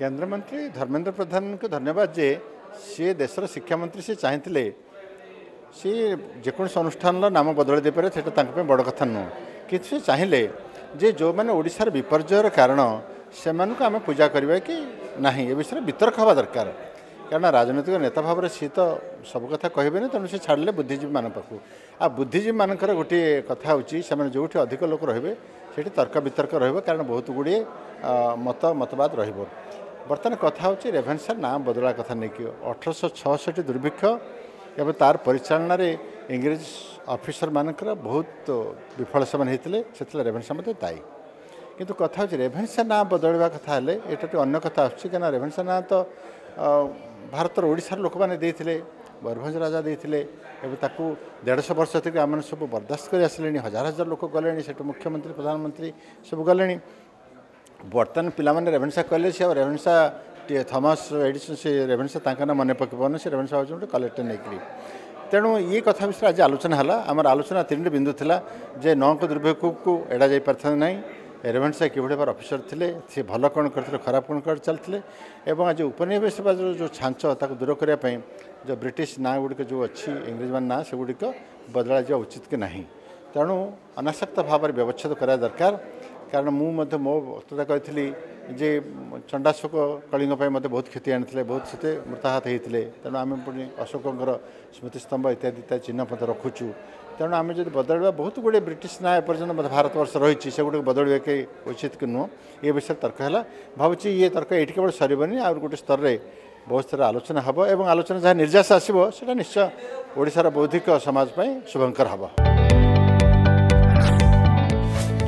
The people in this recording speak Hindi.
केन्द्र मंत्री धर्मेन्द्र प्रधान को धन्यवाद जे सी देशर शिक्षामंत्री सी चाहते सी जेको अनुष्ठान नाम बदल देपर से बड़ कथा नुह कि सी चाहले जे जो मैंने ओडार विपर्ययर कारण से आम पूजा करवा कि ना ए विषय वितर्क हवा दरकार कहना राजनैतिक नेता भाव में सी तो सब कथा कह तेणु सी छाड़े बुद्धिजीवी मान पाक आ बुद्धिजीवी मानक गोटे कथा हो जो अधिक लोक रे तर्क वितर्क रोक कारण बहुत गुड़े मत मतवाद र ବର୍ତ୍ତମାନ କଥା ହେଉଛି ରେଭେନ୍ସା ନାଁ ବଦଳା କଥା ନେଇକି ଅଠରଶହ ଛଅଷଠି ଦୁର୍ଭିକ୍ଷ ଏବଂ ତାର ପରିଚାଳନାରେ ଇଂରେଜ ଅଫିସରମାନଙ୍କର ବହୁତ ବିଫଳ ସେମାନେ ହେଇଥିଲେ ସେଥିଲାଗି ରେଭେନ୍ସା ମଧ୍ୟ ଦାୟୀ କିନ୍ତୁ କଥା ହେଉଛି ରେଭେନ୍ସା ନାଁ ବଦଳିବା କଥା ହେଲେ ଏଟାଟି ଅନ୍ୟ କଥା ଆସୁଛି କାହିଁକିନା ରେଭେନ୍ସା ନାଁ ତ ଭାରତର ଓଡ଼ିଶାର ଲୋକମାନେ ଦେଇଥିଲେ ମୟୂରଭଞ୍ଜ ରାଜା ଦେଇଥିଲେ ଏବଂ ତାକୁ ଦେଢ଼ଶହ ବର୍ଷ ଏତିକି ଆମମାନେ ସବୁ ବରଦାସ୍ତ କରି ଆସିଲେଣି ହଜାର ହଜାର ଲୋକ ଗଲେଣି ସେଠୁ ମୁଖ୍ୟମନ୍ତ୍ରୀ ପ୍ରଧାନମନ୍ତ୍ରୀ ସବୁ ଗଲେଣି बर्तमान पिला रेभेन्सा कलेज से रेभेन्सा थमस एडिशन से रेभेन्सा मन पक से रेभेन्सा हो कलेक्टर नहीं तेणु ये कथ विषय आज आलोचना है आम आलोचना तीन बिंदु था जे को दुर्भाग्य को एड़ा जा पारे ना रेभेन्सा किभ अफिसर थे सी भल कौन कर खराब कौन कर चलते आज उपनिवेश जो छाँच ताक दूर करने जो ब्रिटिश ना गुड़िक जो अच्छी इंग्रेज मान ना से गुड़िक बदला जावा उचित कि ना तेणु अनासक्त भाव में व्यवच्छेद करा दरकार କାରଣ ମୁଁ ମଧ୍ୟ ମୋ ବକ୍ତୃତା କହିଥିଲି ଯେ ଚଣ୍ଡାଶୋକ କଳିଙ୍ଗ ପାଇଁ ମୋତେ ବହୁତ କ୍ଷତି ଆଣିଥିଲେ ବହୁତ ସେତେ ମୃତାହତ ହେଇଥିଲେ ତେଣୁ ଆମେ ପୁଣି ଅଶୋକଙ୍କର ସ୍ମୃତିସ୍ତମ୍ଭ ଇତ୍ୟାଦି ତା ଚିହ୍ନ ମଧ୍ୟ ରଖୁଛୁ ତେଣୁ ଆମେ ଯଦି ବଦଳିବା ବହୁତ ଗୁଡ଼ିଏ ବ୍ରିଟିଶ ନାଁ ଏପର୍ଯ୍ୟନ୍ତ ମଧ୍ୟ ଭାରତବର୍ଷ ରହିଛି ସେଗୁଡ଼ିକୁ ବଦଳିବା କି ଉଚିତ କି ନୁହଁ ଏ ବିଷୟରେ ତର୍କ ହେଲା ଭାବୁଛି ଇଏ ତର୍କ ଏଇଠି କେବଳ ସରିବନି ଆହୁରି ଗୋଟେ ସ୍ତରରେ ବହୁତ ସ୍ତରରେ ଆଲୋଚନା ହେବ ଏବଂ ଆଲୋଚନା ଯାହା ନିର୍ଯାସ ଆସିବ ସେଇଟା ନିଶ୍ଚୟ ଓଡ଼ିଶାର ବୌଦ୍ଧିକ ସମାଜ ପାଇଁ ଶୁଭଙ୍କର ହେବ